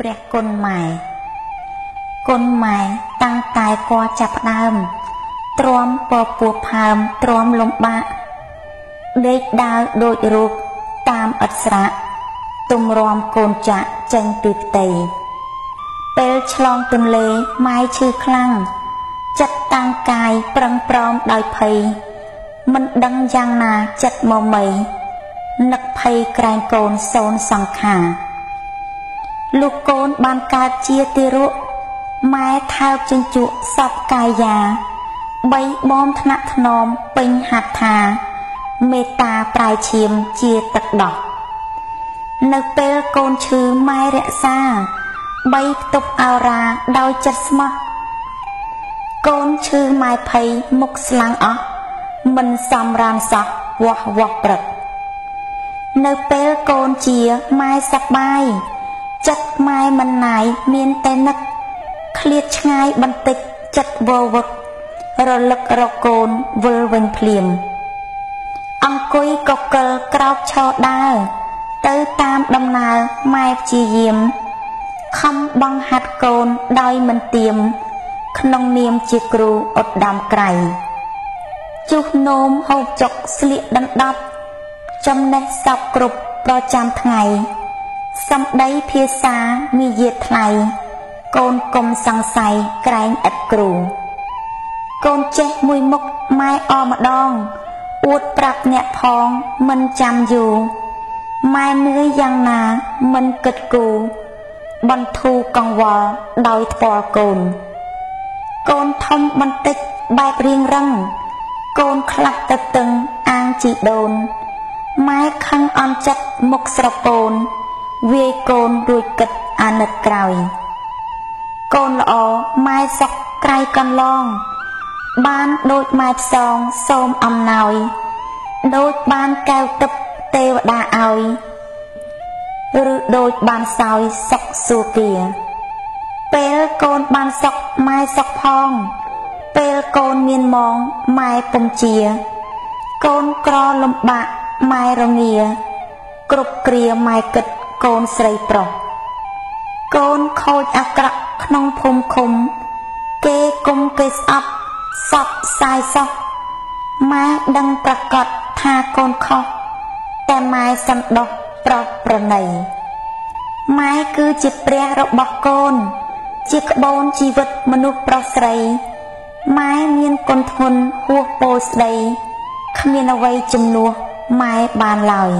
ព្រះគុណម៉ែគុណម៉ែតាំងតែគាត់ចាប់ផ្ដើមទ្រាំពពោះផើមទ្រាំលំបាកដេកដើរដូចរូបតាមឥតស្រាក់ទំរាំកូនចាក់ចេញពីផ្ទៃពេលឆ្លងទន្លេម៉ែឈឺខ្លាំងចិត្តតាំងកាយប្រឹងប្រោមដោយភ័យមិនដឹងយ៉ាងណាចិត្តមកមៃនឹកភ័យក្រែងកូនសូនសង្ខារ លោកកូនបានកើតជាទារកម៉ែថើបជញ្ជក់សពកាយាបីបងថ្នាក់ថ្នមពេញហត្ថា មេត្តាប្រែឈាមជាទឹកដោះនៅពេលកូនឈឺម៉ែរក្សាបីផ្ទប់អោរាដោយចិត្តស្មោះកូនឈឺម៉ែភ័យមុខស្លាំងអស់មិនសំរានសោះវោះវោះព្រឹកនៅពេលកូនជាម៉ែសប្បាយ ចិត្តម៉ែមិនណាយមានតែនឹកឃ្លាតឆ្ងាយបន្តិចចិត្តវវឹករលឹករកកូនវិលវិញភ្លាមអង្គុយកកិលក្រោកឈរដើរទៅតាមដំណើរម៉ែព្យាយាមខំបង្ហាត់កូនដោយមិនទៀមក្នុងនាមជាគ្រូឧត្តមក្រៃជុះនោមហូបចុកស្លៀកដណ្ដប់ចំណេះសពគ្រប់ប្រចាំថ្ងៃ សំដីភាសានិយាយថ្លៃកូនកុំសង្ស័យក្រែងឥតគ្រូកូនចេះមួយមុខម៉ែអម្ដងអួតប្រាប់អ្នកផងមិនចាំយូរម៉ែនឿយយ៉ាងណាមិនគិតគូបន្ធូរកង្វល់ដោយផ្ទាល់កូនកូនធំបន្តិចបែបរៀងរឹងកូនខ្លះទៅតឹងអាងជីដូនម៉ែខឹងអន់ចិត្តមុខស្រពោន វាយកូនរួចគិតអាណិតក្រោយកូនល្អម៉ែសុកក្រៃកន្លង បានដូចម៉ែផ្សងសូមអំណោយ ដូចបានកែវទឹកទេវតាឲ្យឬដូចបានសោយសុកសួគាពេលកូនបានសុកម៉ែសុកផង ពេលកូនមានមងម៉ែពុំជា កូនក្រលំបាកម៉ែរងាគ្រប់គ្រាម៉ែគិត កូនស្រីប្រុសកូនខូចអាក្រក់ក្នុងភូមិឃុំ គេគុំគេស្អប់សពសាយសោះម៉ែដឹងប្រកាសថាកូនខុសតែម៉ែសំដោះប្រោសប្រណីម៉ែគឺជាព្រះរបស់កូន ជាក្បូនជីវិតមនុស្សប្រុសស្រីម៉ែមានគុណធនហួសពោស្ដីគ្មានអ្វីជំនួសម៉ែបានឡើយ